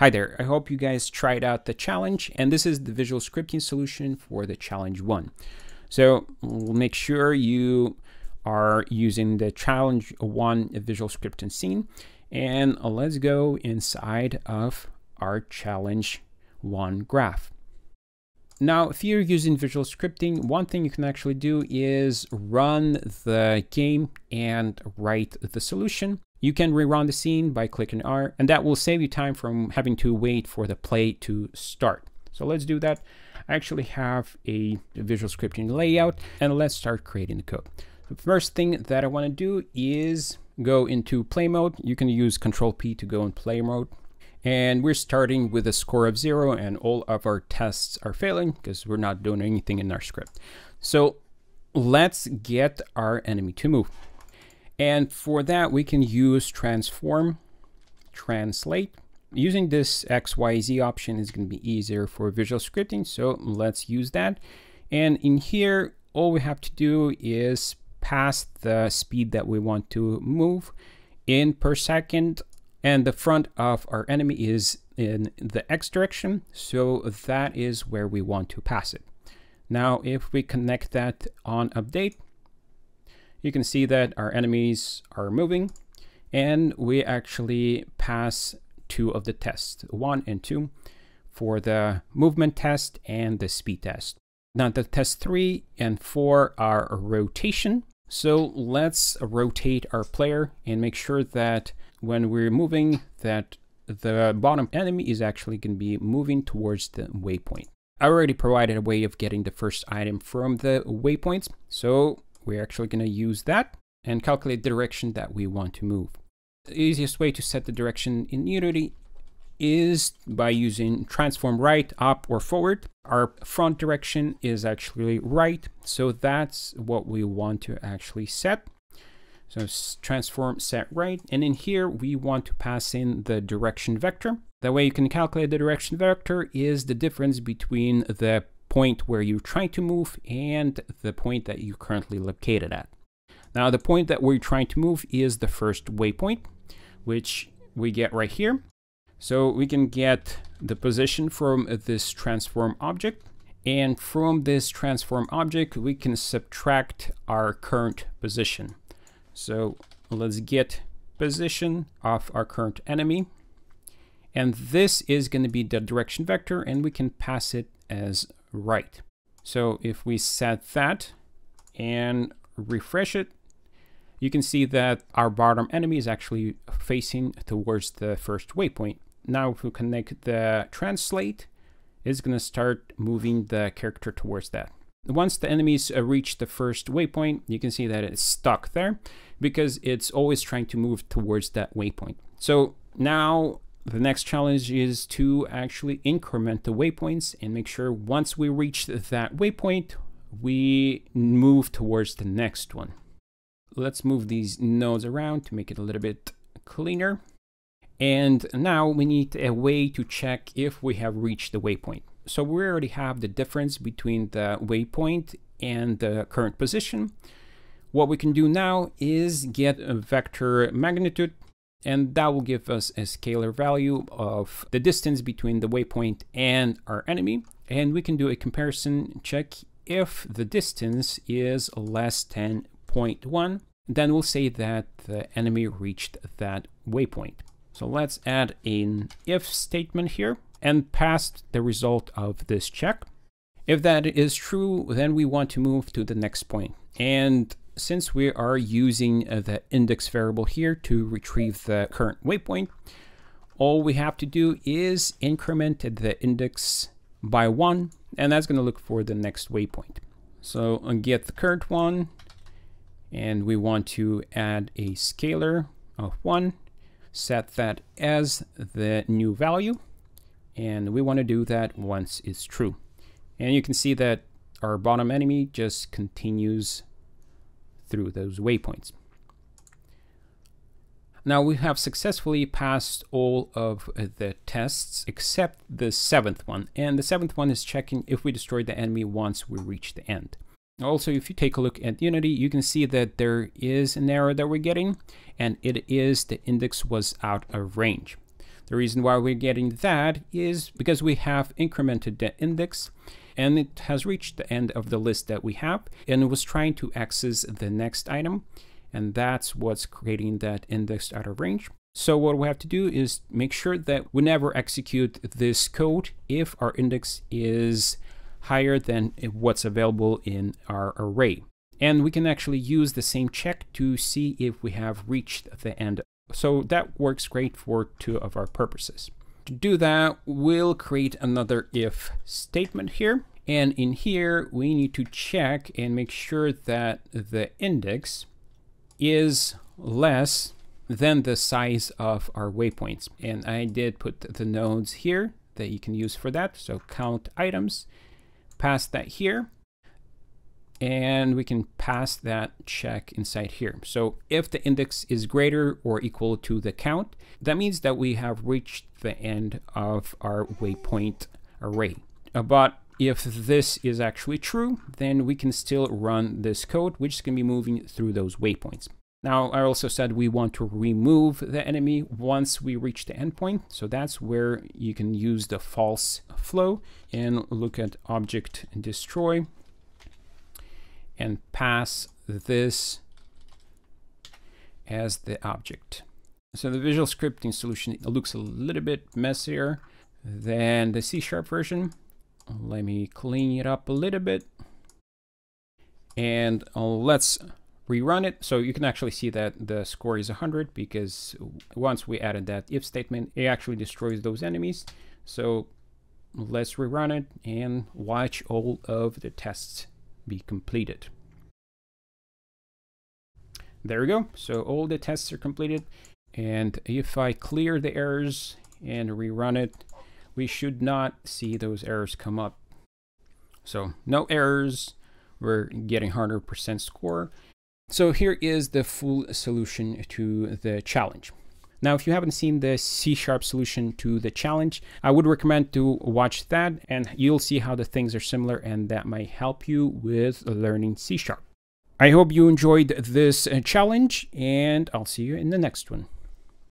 Hi there, I hope you guys tried out the challenge and this is the visual scripting solution for the challenge one. So we'll make sure you are using the challenge one visual scripting scene and let's go inside of our challenge one graph. Now, if you're using visual scripting, one thing you can actually do is run the game and write the solution. You can rerun the scene by clicking R, and that will save you time from having to wait for the play to start. So let's do that. I actually have a visual scripting layout, and let's start creating the code. The first thing that I want to do is go into play mode. You can use Control P to go in play mode. And we're starting with a score of zero, and all of our tests are failing because we're not doing anything in our script. So let's get our enemy to move. And for that, we can use transform, translate. Using this XYZ option is going to be easier for visual scripting. So let's use that. And in here, all we have to do is pass the speed that we want to move in per second. And the front of our enemy is in the X direction. So that is where we want to pass it. Now, if we connect that on update, you can see that our enemies are moving and we actually pass two of the tests, one and two, for the movement test and the speed test. Now the test three and four are rotation. So let's rotate our player and make sure that when we're moving that the bottom enemy is actually going to be moving towards the waypoint. I already provided a way of getting the first item from the waypoints. So we're actually going to use that and calculate the direction that we want to move. The easiest way to set the direction in Unity is by using transform right, up, or forward. Our front direction is actually right, so that's what we want to actually set. So transform set right, and in here we want to pass in the direction vector. The way you can calculate the direction vector is the difference between the point where you're trying to move and the point that you're currently located at. Now the point that we're trying to move is the first waypoint, which we get right here. So we can get the position from this transform object. And from this transform object, we can subtract our current position. So let's get position of our current enemy. And this is going to be the direction vector, and we can pass it as right. So if we set that and refresh it, you can see that our bottom enemy is actually facing towards the first waypoint. Now if we connect the translate, it's going to start moving the character towards that. Once the enemies uh, reach the first waypoint, you can see that it's stuck there because it's always trying to move towards that waypoint. So now the next challenge is to actually increment the waypoints and make sure once we reach that waypoint, we move towards the next one. Let's move these nodes around to make it a little bit cleaner. And now we need a way to check if we have reached the waypoint. So we already have the difference between the waypoint and the current position. What we can do now is get a vector magnitude and that will give us a scalar value of the distance between the waypoint and our enemy. And we can do a comparison check if the distance is less than 0.1, then we'll say that the enemy reached that waypoint. So let's add an if statement here and pass the result of this check. If that is true, then we want to move to the next point. And since we are using uh, the index variable here to retrieve the current waypoint, all we have to do is increment the index by one, and that's going to look for the next waypoint. So I'll get the current one, and we want to add a scalar of one, set that as the new value, and we want to do that once it's true. And you can see that our bottom enemy just continues through those waypoints. Now we have successfully passed all of the tests except the seventh one. And the seventh one is checking if we destroy the enemy once we reach the end. Also, if you take a look at Unity, you can see that there is an error that we're getting, and it is the index was out of range. The reason why we're getting that is because we have incremented the index and it has reached the end of the list that we have and it was trying to access the next item and that's what's creating that index out of range. So what we have to do is make sure that we never execute this code if our index is higher than what's available in our array. And we can actually use the same check to see if we have reached the end. So that works great for two of our purposes. To do that, we'll create another if statement here. And in here, we need to check and make sure that the index is less than the size of our waypoints. And I did put the nodes here that you can use for that. So count items, pass that here and we can pass that check inside here. So if the index is greater or equal to the count, that means that we have reached the end of our waypoint array. Uh, but if this is actually true, then we can still run this code, which is going to be moving through those waypoints. Now, I also said we want to remove the enemy once we reach the endpoint. So that's where you can use the false flow and look at object destroy and pass this as the object. So the visual scripting solution looks a little bit messier than the C-sharp version. Let me clean it up a little bit. And let's rerun it. So you can actually see that the score is 100 because once we added that if statement, it actually destroys those enemies. So let's rerun it and watch all of the tests be completed. There we go. So all the tests are completed. And if I clear the errors and rerun it, we should not see those errors come up. So no errors. We're getting 100% score. So here is the full solution to the challenge. Now, if you haven't seen the C-sharp solution to the challenge, I would recommend to watch that and you'll see how the things are similar and that might help you with learning C-sharp. I hope you enjoyed this uh, challenge and I'll see you in the next one.